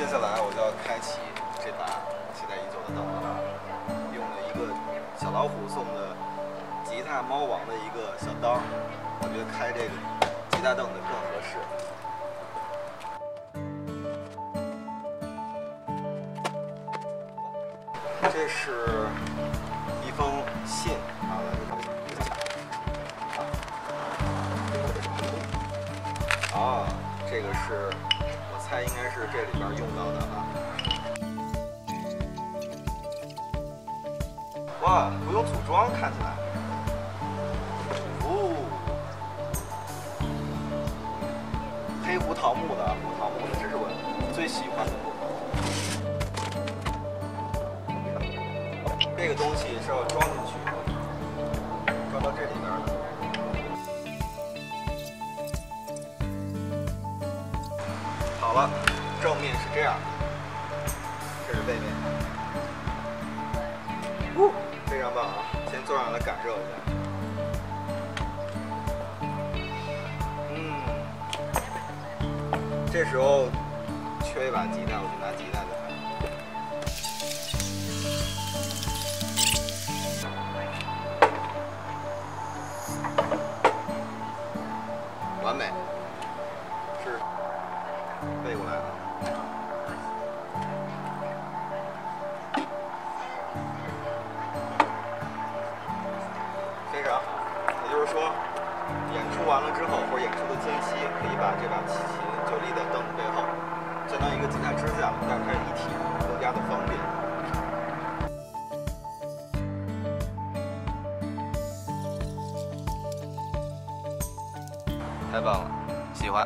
接下来我就要开启这把期待已久的凳子了，用了一个小老虎送的吉他猫王的一个小刀，我觉得开这个吉他凳子更合适。这是一封信啊，啊，这个是猜应该是这里边用到的啊。哇，不用组装，看起来。哦，黑胡桃木的，胡桃木的，这是我最喜欢的。这个东西是要装进去，装到这里边的。好了，正面是这样的，这是背面。呜，非常棒啊！先坐上来感受一下。嗯，这时候缺一把鸡蛋，我就拿吉他就来。完美，是背过来了。非常好，也就是说，演出完了之后，或者演出的间隙，可以把这把齐琴就立在凳子背后，相当于一个吉他支架，但是它是一体，更加的方便。太棒了，喜欢。